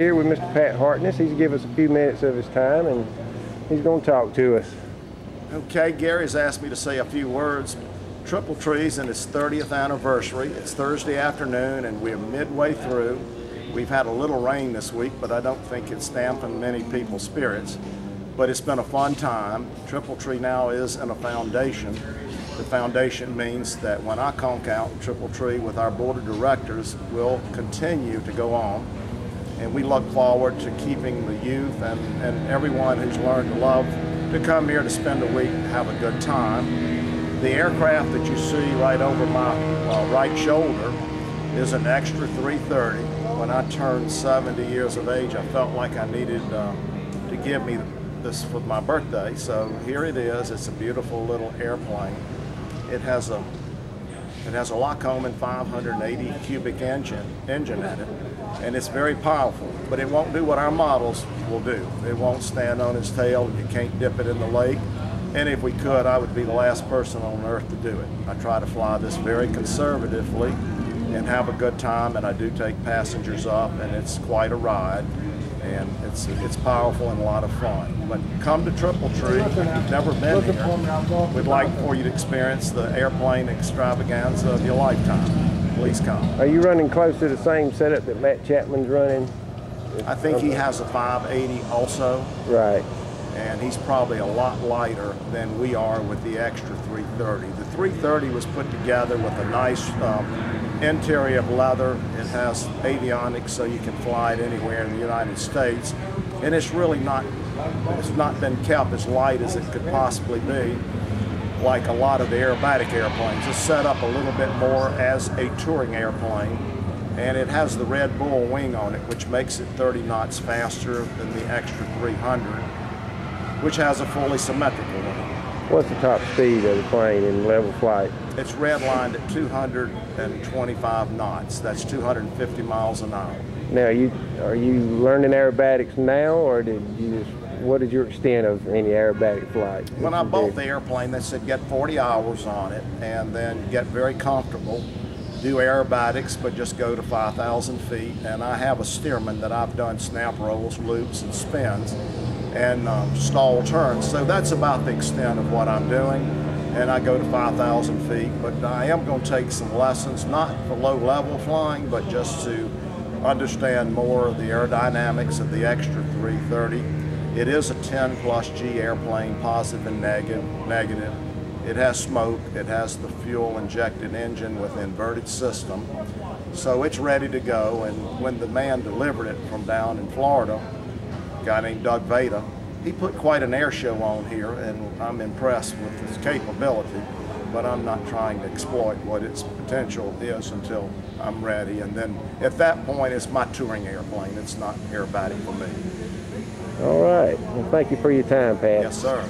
Here with Mr. Pat Hartness. He's give us a few minutes of his time and he's going to talk to us. Okay, Gary's asked me to say a few words. Triple Trees in its 30th anniversary. It's Thursday afternoon and we're midway through. We've had a little rain this week, but I don't think it's dampened many people's spirits. But it's been a fun time. Triple Tree now is in a foundation. The foundation means that when I conk out Triple Tree with our board of directors, we'll continue to go on and we look forward to keeping the youth and, and everyone who's learned to love to come here to spend a week and have a good time. The aircraft that you see right over my uh, right shoulder is an extra 330. When I turned 70 years of age, I felt like I needed uh, to give me this for my birthday. So here it is. It's a beautiful little airplane. It has a it has a Lockheed 580 cubic engine engine in it and it's very powerful, but it won't do what our models will do. It won't stand on its tail, you can't dip it in the lake. And if we could, I would be the last person on earth to do it. I try to fly this very conservatively and have a good time, and I do take passengers up, and it's quite a ride. And it's it's powerful and a lot of fun. But come to Triple Tree if you've never been here. We'd like for you to experience the airplane extravaganza of your lifetime please come. Are you running close to the same setup that Matt Chapman's running? I think he has a 580 also. Right. And he's probably a lot lighter than we are with the extra 330. The 330 was put together with a nice um, interior of leather. It has avionics so you can fly it anywhere in the United States. And it's really not, it's not been kept as light as it could possibly be like a lot of the aerobatic airplanes. It's set up a little bit more as a touring airplane, and it has the Red Bull wing on it, which makes it 30 knots faster than the extra 300, which has a fully symmetrical wing. What's the top speed of the plane in level flight? It's redlined at 225 knots. That's 250 miles an hour. Now, you are you learning aerobatics now, or did you just what is your extent of any aerobatic flight? When I bought the airplane, they said get 40 hours on it and then get very comfortable, do aerobatics, but just go to 5,000 feet. And I have a Stearman that I've done snap rolls, loops, and spins, and um, stall turns. So that's about the extent of what I'm doing. And I go to 5,000 feet, but I am going to take some lessons, not for low level flying, but just to understand more of the aerodynamics of the extra 330 it is a 10 plus G airplane, positive and negative. negative. It has smoke, it has the fuel injected engine with inverted system. So it's ready to go. And when the man delivered it from down in Florida, guy named Doug Veda, he put quite an air show on here and I'm impressed with his capability, but I'm not trying to exploit what its potential is until I'm ready. And then at that point, it's my touring airplane. It's not aerobatic for me. All right. Well, thank you for your time, Pat. Yes, sir.